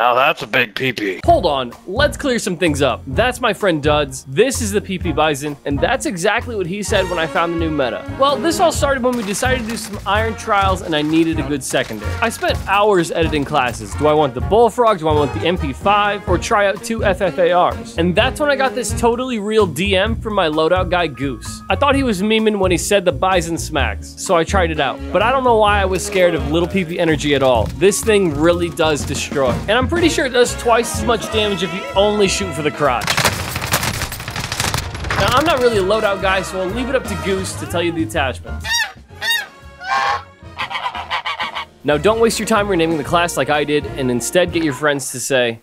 Now that's a big peepee. Hold on, let's clear some things up. That's my friend Duds, this is the PP Bizon, and that's exactly what he said when I found the new meta. Well, this all started when we decided to do some iron trials and I needed a good secondary. I spent hours editing classes. Do I want the Bullfrog? Do I want the MP5? Or try out two FFARs? And that's when I got this totally real DM from my loadout guy Goose. I thought he was memeing when he said the Bizon smacks, so I tried it out. But I don't know why I was scared of little PP energy at all. This thing really does destroy. And I'm pretty sure it does twice as much damage if you only shoot for the crotch. Now, I'm not really a loadout guy, so I'll leave it up to Goose to tell you the attachments. Now, don't waste your time renaming the class like I did, and instead get your friends to say,